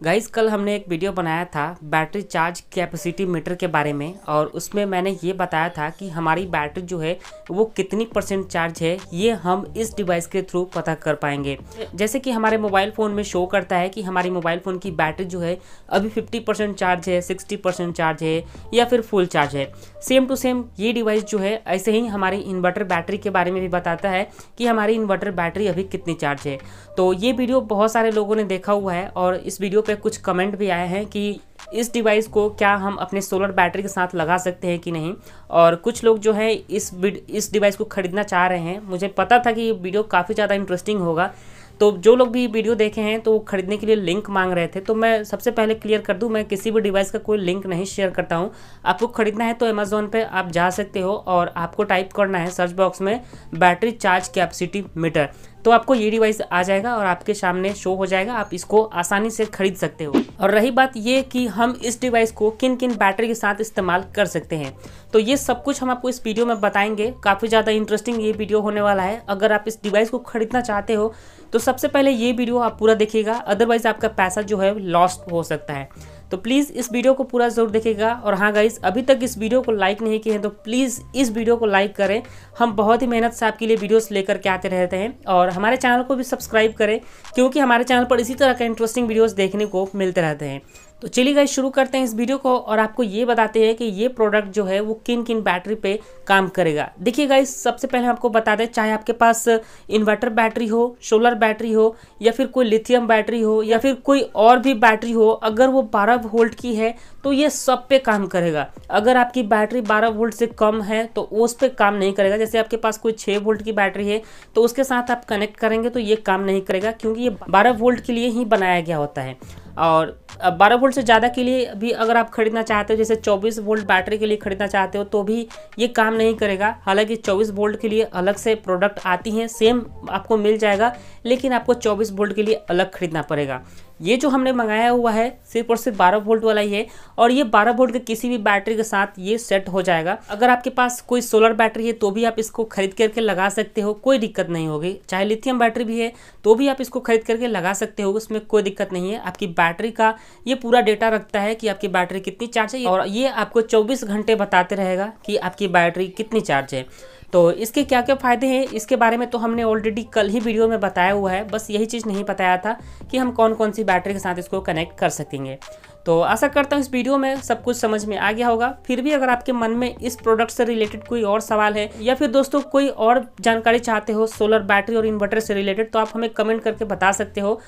Guys कल हमने एक वीडियो बनाया था बैटरी चार्ज कैपेसिटी मीटर के बारे में और उसमें मैंने ये बताया था कि हमारी बैटरी जो है, वो कितनी परसेंट चार्ज है, ये हम इस डिवाइस के थ्रू पता कर पाएँगे। जैसे कि हमारे मोबाइल फ़ोन में शो करता है कि हमारी मोबाइल फ़ोन की बैटरी जो है, अभी फिफ्टी परसेंट चार्ज है सिक्सटी परसेंट चार्ज है या फिर फुल चार्ज है। सेम टू सेम ये डिवाइस जो है, ऐसे ही हमारी इन्वर्टर बैटरी के बारे में भी बताता है कि हमारी इन्वर्टर बैटरी अभी कितनी चार्ज है। तो ये वीडियो बहुत सारे लोगों ने देखा हुआ है और इस वीडियो पे कुछ कमेंट भी आए हैं कि इस डिवाइस को क्या हम अपने सोलर बैटरी के साथ लगा सकते हैं कि नहीं? और कुछ लोग जो है इस इस डिवाइस को ख़रीदना चाह रहे हैं। मुझे पता था कि ये वीडियो काफ़ी ज़्यादा इंटरेस्टिंग होगा। तो जो लोग भी वीडियो देखे हैं तो खरीदने के लिए लिंक मांग रहे थे। तो मैं सबसे पहले क्लियर कर दूँ, मैं किसी भी डिवाइस का कोई लिंक नहीं शेयर करता हूँ। आपको खरीदना है तो अमेजोन पे आप जा सकते हो और आपको टाइप करना है सर्च बॉक्स में बैटरी चार्ज कैपेसिटी मीटर तो आपको ये डिवाइस आ जाएगा और आपके सामने शो हो जाएगा। आप इसको आसानी से खरीद सकते हो। और रही बात ये कि हम इस डिवाइस को किन किन बैटरी के साथ इस्तेमाल कर सकते हैं। तो ये सब कुछ हम आपको इस वीडियो में बताएँगे। काफ़ी ज़्यादा इंटरेस्टिंग ये वीडियो होने वाला है। अगर आप इस डिवाइस को खरीदना चाहते हो तो सबसे पहले ये वीडियो आप पूरा देखिएगा अदरवाइज़ आपका पैसा जो है लॉस्ट हो सकता है। तो प्लीज़ इस वीडियो को पूरा ज़रूर देखेगा और हाँ गाइज़ अभी तक इस वीडियो को लाइक नहीं किए हैं तो प्लीज़ इस वीडियो को लाइक करें। हम बहुत ही मेहनत से आपके लिए वीडियोस लेकर के आते रहते हैं, और हमारे चैनल को भी सब्सक्राइब करें, क्योंकि हमारे चैनल पर इसी तरह का इंटरेस्टिंग वीडियोस देखने को मिलते रहते हैं। तो चलिए गाइस शुरू करते हैं इस वीडियो को और आपको ये बताते हैं कि ये प्रोडक्ट जो है वो किन किन बैटरी पे काम करेगा। देखिए गाइस सबसे पहले आपको बता दें, चाहे आपके पास इन्वर्टर बैटरी हो सोलर बैटरी हो, या फिर कोई लिथियम बैटरी हो, या फिर कोई और भी बैटरी हो, अगर वो 12 वोल्ट की है तो ये सब पे काम करेगा। अगर आपकी बैटरी 12 वोल्ट से कम है तो उस पर काम नहीं करेगा। जैसे आपके पास कोई छः वोल्ट की बैटरी है तो उसके साथ आप कनेक्ट करेंगे तो ये काम नहीं करेगा, क्योंकि ये 12 वोल्ट के लिए ही बनाया गया होता है। और बारह वोल्ट से ज़्यादा के लिए भी अगर आप खरीदना चाहते हो, जैसे 24 वोल्ट बैटरी के लिए खरीदना चाहते हो तो भी ये काम नहीं करेगा। हालाँकि 24 वोल्ट के लिए अलग से प्रोडक्ट आती हैं सेम आपको मिल जाएगा, लेकिन आपको 24 वोल्ट के लिए अलग खरीदना पड़ेगा। ये जो हमने मंगाया हुआ है, सिर्फ़ और सिर्फ़ 12 वोल्ट वाला ही है, और ये 12 वोल्ट के किसी भी बैटरी के साथ ये सेट हो जाएगा। अगर आपके पास कोई सोलर बैटरी है तो भी आप इसको खरीद करके लगा सकते हो, कोई दिक्कत नहीं होगी। चाहे लिथियम बैटरी भी है तो भी आप इसको खरीद करके लगा सकते हो, उसमें कोई दिक्कत नहीं है। आपकी बैटरी का ये पूरा डेटा रखता है कि आपकी बैटरी कितनी चार्ज है, और ये आपको चौबीस घंटे बताते रहेगा कि आपकी बैटरी कितनी चार्ज है। तो इसके क्या क्या फ़ायदे हैं, इसके बारे में तो हमने ऑलरेडी कल ही वीडियो में बताया हुआ है, बस यही चीज़ नहीं बताया था कि हम कौन कौन सी बैटरी के साथ इसको कनेक्ट कर सकेंगे। तो आशा करता हूँ इस वीडियो में सब कुछ समझ में आ गया होगा। फिर भी अगर आपके मन में इस प्रोडक्ट से रिलेटेड कोई और सवाल है, या फिर दोस्तों कोई और जानकारी चाहते हो सोलर बैटरी और इन्वर्टर से रिलेटेड तो आप हमें कमेंट करके बता सकते हो।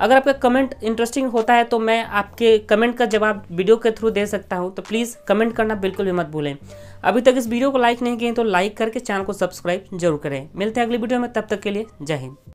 अगर आपका कमेंट इंटरेस्टिंग होता है तो मैं आपके कमेंट का जवाब वीडियो के थ्रू दे सकता हूँ। तो प्लीज़ कमेंट करना बिल्कुल भी मत भूलें। अभी तक इस वीडियो को लाइक नहीं किए तो लाइक करके चैनल को सब्सक्राइब ज़रूर करें। मिलते हैं अगली वीडियो में, तब तक के लिए जय हिंद।